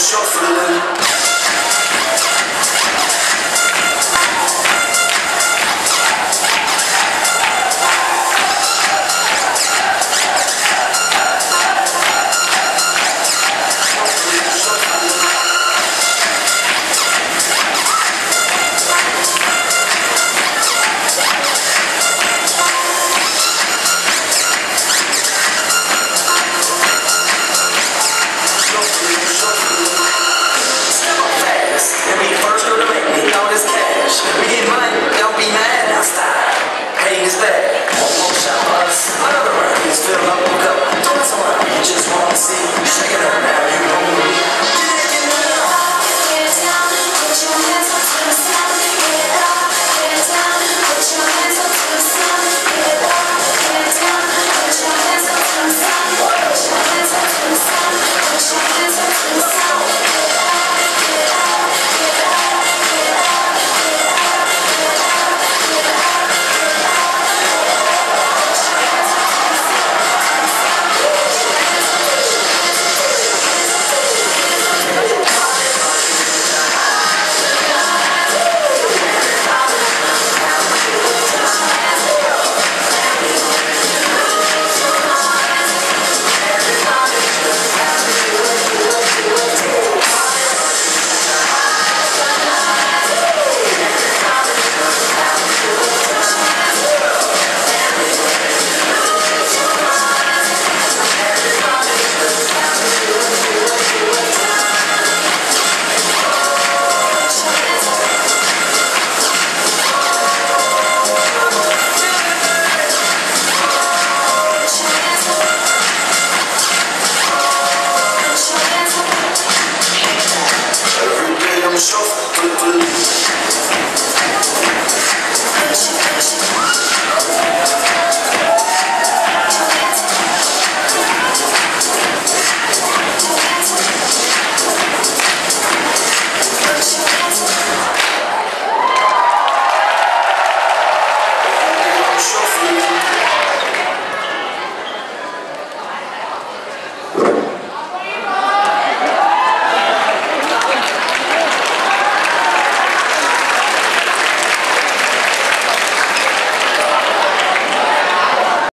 shuffling.